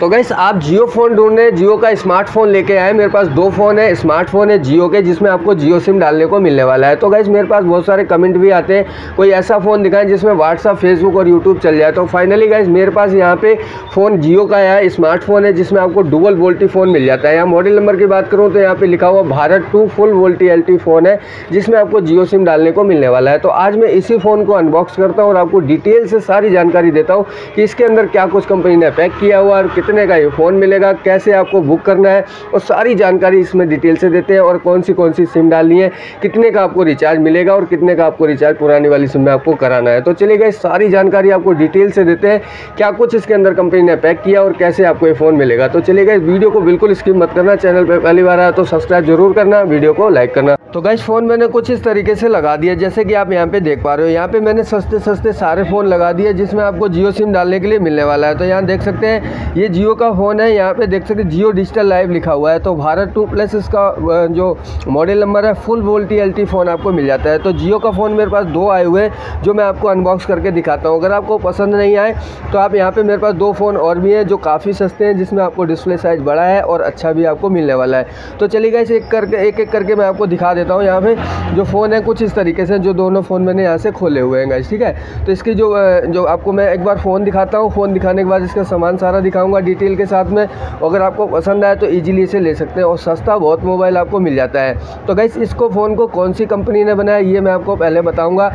तो गैस आप जियो फ़ोन ढूंढ रहे हैं जियो का स्मार्टफ़ोन लेके आए। मेरे पास दो फ़ोन है स्मार्टफ़ोन है जियो के, जिसमें आपको जियो सिम डालने को मिलने वाला है। तो गैस मेरे पास बहुत सारे कमेंट भी आते हैं। कोई ऐसा फ़ोन दिखाएँ जिसमें व्हाट्सअप फेसबुक और यूट्यूब चल जाए। तो फाइनली गैस मेरे पास यहाँ पे फ़ोन जियो का है स्मार्टफ़ोन है, जिसमें आपको डुबल वोल्टी फ़ोन मिल जाता है। यहाँ मॉडल नंबर की बात करूँ तो यहाँ पर लिखा हुआ Bharat two full VoLTE LT phone है, जिसमें आपको जियो सिम डालने को मिलने वाला है। तो आज मैं इसी फ़ोन को अनबॉक्स करता हूँ और आपको डिटेल से सारी जानकारी देता हूँ कि इसके अंदर क्या कुछ कंपनी ने पैक किया हुआ और कितने का ये फ़ोन मिलेगा, कैसे आपको बुक करना है, और सारी जानकारी इसमें डिटेल से देते हैं, और कौन सी कौन सी सिम डालनी है, कितने का आपको रिचार्ज मिलेगा, और कितने का आपको रिचार्ज पुरानी वाली सिम में आपको कराना है। तो चलिए गए सारी जानकारी आपको डिटेल से देते हैं, क्या कुछ इसके अंदर कंपनी ने पैक किया और कैसे आपको ये फ़ोन मिलेगा। तो चलिए गए वीडियो को बिल्कुल स्किप मत करना चैनल पर पहली बार आया तो सब्सक्राइब ज़रूर करना वीडियो को लाइक करना। तो गैस फ़ोन मैंने कुछ इस तरीके से लगा दिया, जैसे कि आप यहाँ पे देख पा रहे हो, यहाँ पे मैंने सस्ते सस्ते सारे फ़ोन लगा दिए, जिसमें आपको जियो सिम डालने के लिए मिलने वाला है। तो यहाँ देख सकते हैं, ये जियो का फ़ोन है, यहाँ पे देख सकते जियो डिजिटल लाइव लिखा हुआ है। तो भारत टू प्लस इसका जो मॉडल नंबर है फुल वोल्टी एल फ़ोन आपको मिल जाता है। तो जियो का फ़ोन मेरे पास दो आए हुए हैं, जो मैं आपको अनबॉक्स करके दिखाता हूँ। अगर आपको पसंद नहीं आए तो आप यहाँ पर मेरे पास दो फ़ोन और भी हैं, जो काफ़ी सस्ते हैं, जिसमें आपको डिस्प्ले साइज़ बड़ा है और अच्छा भी आपको मिलने वाला है। तो चलिए गए एक करके एक एक करके मैं आपको दिखा देता हूँ यहाँ पर जो फ़ोन है, कुछ इस तरीके से जो दोनों फ़ोन मैंने यहाँ से खोले हुए हैं गाइस ठीक है? तो इसकी जो जो आपको मैं एक बार फ़ोन दिखाता हूँ। फ़ोन दिखाने के बाद इसका सामान सारा दिखाऊँगा डिटेल के साथ में अगर आपको पसंद आए तो ईजिली इसे ले सकते हैं और सस्ता बहुत मोबाइल आपको मिल जाता है। तो गैस इसको फ़ोन को कौन सी कंपनी ने बनाया, ये मैं आपको पहले बताऊँगा।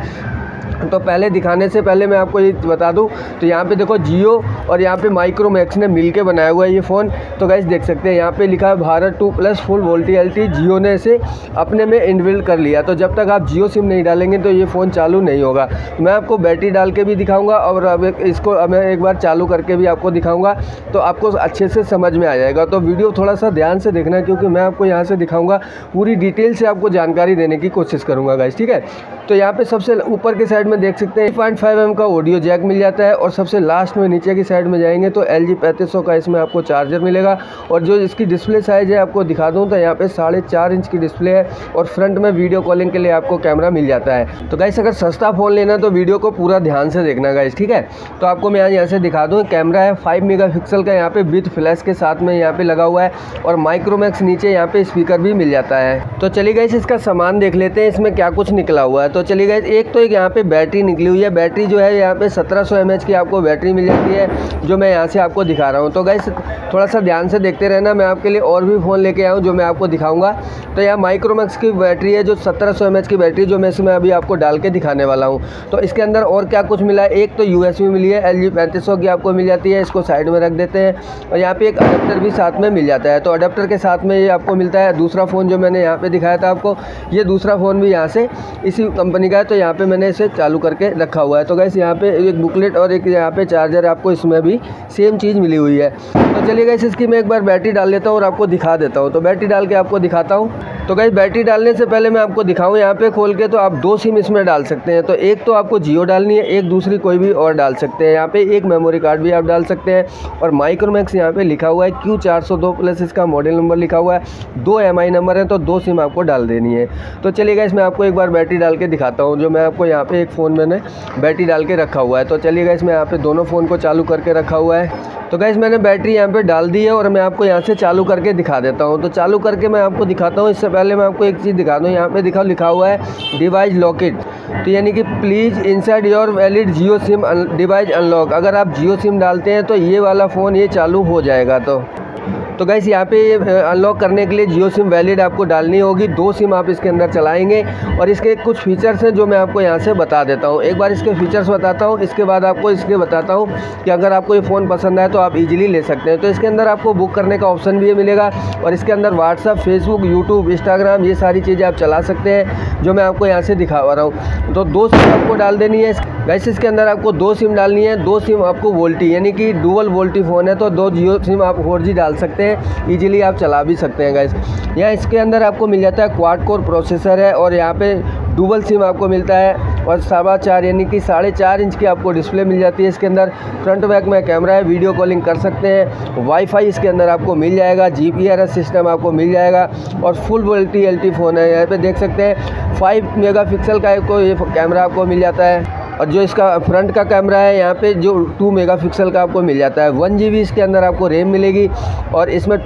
तो पहले दिखाने से पहले मैं आपको ये बता दूँ तो यहाँ पे देखो जियो और यहाँ पे माइक्रोमैक्स ने मिल के बनाया हुआ है ये फ़ोन। तो गैस देख सकते हैं, यहाँ पे लिखा है Bharat two plus full VoLTE L T Jio ने इसे अपने में इनबिल्ड कर लिया। तो जब तक आप जियो सिम नहीं डालेंगे तो ये फ़ोन चालू नहीं होगा। मैं आपको बैटरी डाल के भी दिखाऊँगा और अब इसको मैं एक बार चालू करके भी आपको दिखाऊँगा तो आपको अच्छे से समझ में आ जाएगा। तो वीडियो थोड़ा सा ध्यान से देखना क्योंकि मैं आपको यहाँ से दिखाऊँगा, पूरी डिटेल से आपको जानकारी देने की कोशिश करूँगा गैस ठीक है? तो यहाँ पर सबसे ऊपर के साइड में देख सकते हैं पॉइंट फाइव एम का ऑडियो जैक मिल जाता है और सबसे लास्ट में नीचे की साइड में जाएँगे तो एल जी का इसमें आपको चार्जर मिलेगा। और जो इसकी डिस्प्ले साइज़ है, आपको दिखा दूँ तो यहाँ पे साढ़े चार इंच की डिस्प्ले है और फ्रंट में वीडियो कॉलिंग के लिए आपको कैमरा मिल जाता है। तो गाइस अगर सस्ता फ़ोन लेना तो वीडियो को पूरा ध्यान से देखना गाइस ठीक है? तो आपको मैं यहाँ से दिखा दूँ कैमरा है फाइव मेगा का, यहाँ पे विथ फ्लैश के साथ में यहाँ पे लगा हुआ है और माइक्रोमैक्स नीचे यहाँ पे स्पीकर भी मिल जाता है। तो चलिए गाइस इसका सामान देख लेते हैं, इसमें क्या कुछ निकला हुआ है। तो चलिए गए एक तो एक यहाँ पे बैटरी निकली हुई है। बैटरी जो है यहाँ पे 1700 सौ की आपको बैटरी मिल जाती है, जो मैं यहाँ से आपको दिखा रहा हूँ। तो गैस थोड़ा सा ध्यान से देखते रहना। मैं आपके लिए और भी फ़ोन लेके आऊँ, जो मैं आपको दिखाऊँगा। तो यहाँ माइक्रोमैक्स की बैटरी है, जो सत्रह सौ की बैटरी, जो मैं इसमें अभी आपको डाल के दिखाने वाला हूँ। तो इसके अंदर और क्या कुछ मिला? एक तो यू मिली है एल जी की आपको मिल जाती है। इसको साइड में रख देते हैं और यहाँ पर एक अडेप्टर भी साथ में मिल जाता है। तो अडेप्टर के साथ में ये आपको मिलता है। दूसरा फ़ोन जो मैंने यहाँ पर दिखाया था आपको, ये दूसरा फ़ोन भी यहाँ से इसी कंपनी का है। तो यहाँ पे मैंने इसे चालू करके रखा हुआ है। तो गैस यहाँ पे एक बुकलेट और एक यहाँ पे चार्जर आपको इसमें भी सेम चीज़ मिली हुई है। तो चलिए गैस इसकी मैं एक बार बैटरी डाल लेता हूँ और आपको दिखा देता हूँ। तो बैटरी डाल के आपको दिखाता हूँ। तो गैस बैटरी डालने से पहले मैं आपको दिखाऊँ यहाँ पे खोल के तो आप दो सिम इसमें डाल सकते हैं। तो एक तो आपको जियो डालनी है, एक दूसरी कोई भी और डाल सकते हैं। यहाँ पे एक मेमोरी कार्ड भी आप डाल सकते हैं और माइक्रोमैक्स यहाँ पे लिखा हुआ है क्यू चार सौ दो प्लस इसका मॉडल नंबर लिखा हुआ है। दो MI नंबर है तो दो सिम आपको डाल देनी है। तो चलिए गैस मैं आपको एक बार बैटरी डाल के दिखाता हूँ, जो मैं आपको यहाँ पर एक फ़ोन मैंने बैटरी डाल के रखा हुआ है। तो चलिए गैस मैं यहाँ पर दोनों फ़ोन को चालू करके रखा हुआ है। तो गैस मैंने बैटरी यहाँ पे डाल दी है और मैं आपको यहाँ से चालू करके दिखा देता हूँ। तो चालू करके मैं आपको दिखाता हूँ, इससे पहले मैं आपको एक चीज़ दिखा दूँ, यहाँ पे दिखा लिखा हुआ है डिवाइस लॉकेट तो यानी कि please inside your valid Jio SIM device unlock अगर आप जियो सिम डालते हैं तो ये वाला फ़ोन ये चालू हो जाएगा तो। तो गैस यहाँ पे अनलॉक करने के लिए जियो सिम वैलिड आपको डालनी होगी। दो सिम आप इसके अंदर चलाएँगे और इसके कुछ फीचर्स हैं जो मैं आपको यहाँ से बता देता हूँ। एक बार इसके फीचर्स बताता हूँ, इसके बाद आपको इसके बताता हूँ कि अगर आपको ये फ़ोन पसंद आए तो आप इजीली ले सकते हैं। तो इसके अंदर आपको बुक करने का ऑप्शन भी मिलेगा और इसके अंदर व्हाट्सअप फेसबुक यूट्यूब इंस्टाग्राम ये सारी चीज़ें आप चला सकते हैं, जो मैं आपको यहाँ से दिखा रहा हूँ। तो दो सिम आपको डाल देनी है। वैसे इसके अंदर आपको दो सिम डालनी है, दो सिम आपको वोल्टी, यानी कि डुअल वोल्टी फ़ोन है तो दो जियो सिम आप फोर जी डाल सकते हैं ईजिली आप चला भी सकते हैं गैस यहाँ इसके अंदर आपको मिल जाता है क्वाड कोर प्रोसेसर है, और यहाँ पे डुबल सिम आपको मिलता है, और सवा चार, यानी कि साढ़े चार इंच की आपको डिस्प्ले मिल जाती है इसके अंदर। फ्रंट बैक में कैमरा है वीडियो कॉलिंग कर सकते हैं वाईफाई इसके अंदर आपको मिल जाएगा जी सिस्टम आपको मिल जाएगा, और फुल वोल्टी एलटी फ़ोन है, यहाँ पे देख सकते हैं फाइव मेगा का एक को ये कैमरा आपको मिल जाता है। और जो इसका फ्रंट का कैमरा है, यहाँ पे जो टू मेगापिक्सल का आपको मिल जाता है। वन जीबी इसके अंदर आपको रैम मिलेगी और इसमें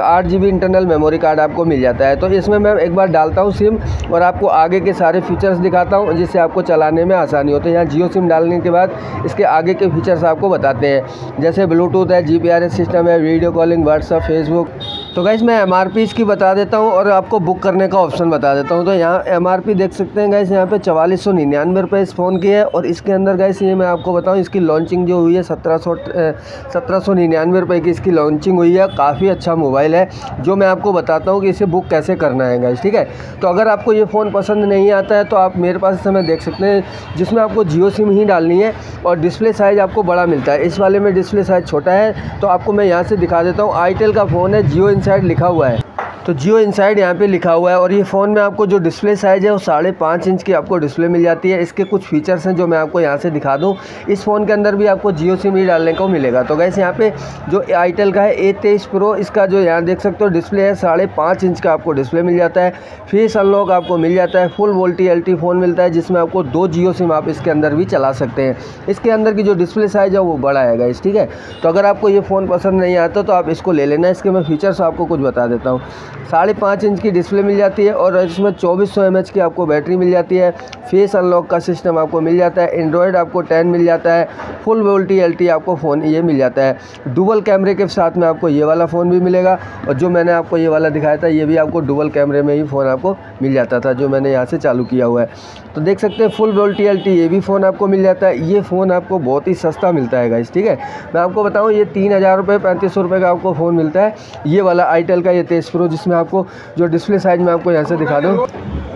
आठ जी इंटरनल मेमोरी कार्ड आपको मिल जाता है। तो इसमें मैं एक बार डालता हूँ सिम और आपको आगे के सारे फीचर्स दिखाता हूँ, जिससे आपको चलाने में आसानी हो। तो यहाँ जियो सिम डालने के बाद इसके आगे के फीचर्स आपको बताते हैं। जैसे ब्लूटूथ है जी सिस्टम है वीडियो कॉलिंग व्हाट्सअप फेसबुक तो गैस मैं एम आर इसकी बता देता हूँ और आपको बुक करने का ऑप्शन बता देता हूँ। तो यहाँ एम देख सकते हैं गैस यहाँ पे चवालीस सौ निन्यानवे रुपये इस फ़ोन की है और इसके अंदर गैस ये मैं आपको बताऊँ, इसकी लॉन्चिंग जो हुई है, सत्रह सौ सत्रह सौ निन्यानवे रुपये की इसकी लॉन्चिंग हुई है। काफ़ी अच्छा मोबाइल है, जो मैं आपको बताता हूँ कि इसे बुक कैसे करना है गैस ठीक है? तो अगर आपको ये फ़ोन पसंद नहीं आता है तो आप मेरे पास इस समय देख सकते हैं, जिसमें आपको जियो सिम ही डालनी है और डिस्प्ले साइज़ आपको बड़ा मिलता है। इस वाले में डिस्प्ले साइज़ छोटा है तो आपको मैं यहाँ से दिखा देता हूँ। आईटेल का फ़ोन है, जियो साइड लिखा हुआ है। तो जियो इनसाइड यहाँ पे लिखा हुआ है और ये फ़ोन में आपको जो डिस्प्ले साइज़ है वो साढ़े पाँच इंच की आपको डिस्प्ले मिल जाती है। इसके कुछ फीचर्स हैं जो मैं आपको यहाँ से दिखा दूँ। इस फ़ोन के अंदर भी आपको जियो सिम ही डालने को मिलेगा। तो गैस यहाँ पे जो आईटेल का है ए तेईस प्रो इसका जो यहाँ देख सकते हो डिस्प्ले है, साढ़े पाँच इंच का आपको डिस्प्ले मिल जाता है। फेस अनलॉक आपको मिल जाता है, फुल वोल्टी एल फ़ोन मिलता है, जिसमें आपको दो जियो सिम आप इसके अंदर भी चला सकते हैं। इसके अंदर की जो डिस्प्ले साइज़ है वो बड़ा है गाइस ठीक है? तो अगर आपको ये फ़ोन पसंद नहीं आता तो आप इसको ले लेना। इसके मैं फीचर्स आपको कुछ बता देता हूँ। साढ़े पाँच इंच की डिस्प्ले मिल जाती है और इसमें चौबीस सौ एम की आपको बैटरी मिल जाती है। फेस अनलॉक का सिस्टम आपको मिल जाता है। एंड्रॉयड आपको टेन मिल जाता है। फुल वोल्टी एल आपको फ़ोन ये मिल जाता है। डुबल कैमरे के साथ में आपको ये वाला फ़ोन भी मिलेगा और जो मैंने आपको ये वाला दिखाया था, ये भी आपको डुबल कैमरे में ही फ़ोन आपको मिल जाता था, जो मैंने यहाँ से चालू किया हुआ है। तो देख सकते हैं, फुल वोल्टी एल ये भी फ़ोन आपको मिल जाता है। ये फ़ोन आपको बहुत ही सस्ता मिलता है गाइस ठीक है? मैं आपको बताऊँ, ये तीन हज़ार रुपये, पैंतीस सौ रुपये का आपको फ़ोन मिलता है। ये वाला आईटेल का ये तेईस प्रो जिसमें आपको, जो डिस्प्ले साइज़ में आपको यहाँ से दिखा दूँ।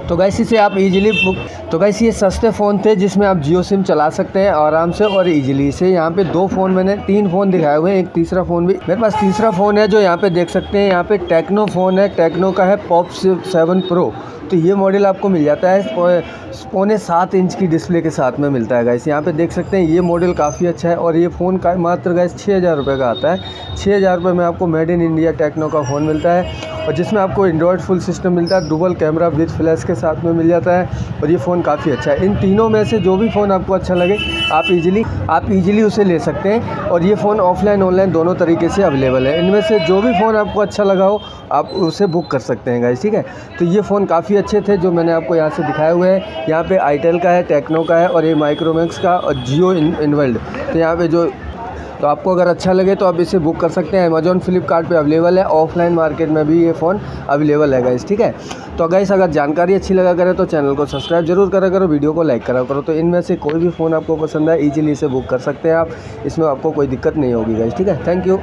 तो गैस इसे आप इजीली बुक तो गैस ये सस्ते फ़ोन थे जिसमें आप जियो सिम चला सकते हैं आराम से और इजीली इसे यहाँ पे दो फ़ोन मैंने, तीन फ़ोन दिखाए हुए हैं, एक तीसरा फ़ोन भी। मेरे पास तीसरा फ़ोन है जो यहाँ पे देख सकते हैं, यहाँ पे टेक्नो फ़ोन है टेक्नो का है पॉप सेवन प्रो तो ये मॉडल आपको मिल जाता है पौने सात इंच की डिस्प्ले के साथ में मिलता है गैस यहाँ पे देख सकते हैं, ये मॉडल काफ़ी अच्छा है और ये फ़ोन का मात्र गैस छः हज़ार रुपये का आता है। छः हज़ार रुपये में आपको मेड इन इंडिया टेक्नो का फ़ोन मिलता है और जिसमें आपको एंड्रॉयड फुल सिस्टम मिलता है डुबल कैमरा विद फ्लैश के साथ में मिल जाता है और ये फ़ोन काफ़ी अच्छा है। इन तीनों में से जो भी फ़ोन आपको अच्छा लगे, आप इजीली आप इजीली उसे ले सकते हैं और ये फ़ोन ऑफलाइन ऑनलाइन दोनों तरीके से अवेलेबल है। इनमें से जो भी फ़ोन आपको अच्छा लगा हो, आप उसे बुक कर सकते हैं गाइस ठीक है? तो ये फ़ोन काफ़ी अच्छे थे, जो मैंने आपको यहाँ से दिखाए हुए हैं। यहाँ पर आईटेल का है टेक्नो का है और ये माइक्रोमैक्स का और जियो इन इनवर्ल्ड तो यहाँ पर जो तो आपको अगर अच्छा लगे तो आप इसे बुक कर सकते हैं। अमेजोन फ्लिपकार्ट अवेलेबल है। ऑफलाइन मार्केट में भी ये फ़ोन अवेलेबल है गाइस ठीक है? तो गाइस अगर जानकारी अच्छी लगा करें तो चैनल को सब्सक्राइब ज़रूर करा करो वीडियो को लाइक करा करो। तो इनमें से कोई भी फ़ोन आपको पसंद है ईजिली इसे बुक कर सकते हैं आप। इसमें आपको कोई दिक्कत नहीं होगी गाइस ठीक है? Thank you